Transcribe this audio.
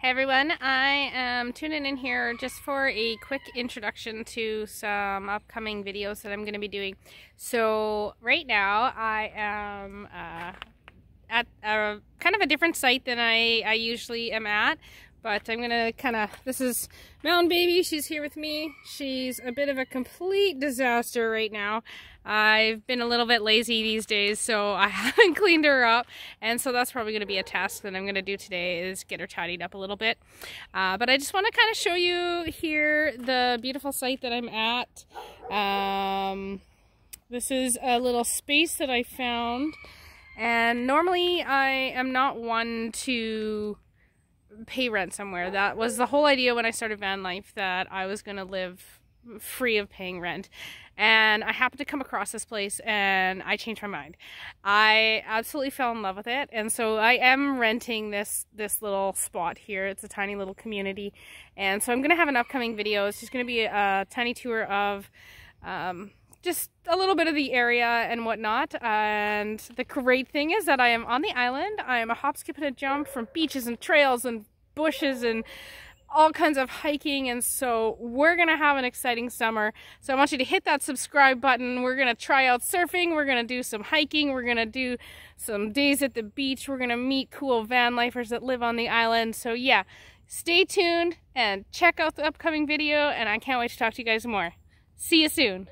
Hey everyone, I am tuning in here just for a quick introduction to some upcoming videos that I'm going to be doing. So right now I am uh, at a kind of a different site than I, I usually am at. But I'm going to kind of, this is Mountain Baby. She's here with me. She's a bit of a complete disaster right now. I've been a little bit lazy these days, so I haven't cleaned her up. And so that's probably going to be a task that I'm going to do today is get her tidied up a little bit. Uh, but I just want to kind of show you here the beautiful site that I'm at. Um, this is a little space that I found. And normally I am not one to pay rent somewhere. That was the whole idea when I started van life that I was going to live free of paying rent. And I happened to come across this place and I changed my mind. I absolutely fell in love with it. And so I am renting this this little spot here. It's a tiny little community. And so I'm going to have an upcoming video. It's just going to be a, tiny tour of um, just a little bit of the area and whatnot. And the great thing is that I am on the island. I am a hop, skip, and a jump from beaches and trails and bushes and all kinds of hiking. And so we're gonna have an exciting summer. So I want you to hit that subscribe button. We're gonna try out surfing. We're gonna do some hiking. We're gonna do some days at the beach. We're gonna meet cool van lifers that live on the island. So yeah stay tuned and check out the upcoming video. And I can't wait to talk to you guys more see you soon